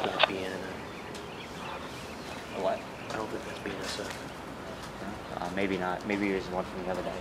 that's not uh, A what? I don't think that's being a Uh, maybe not. Maybe it was one from the other day.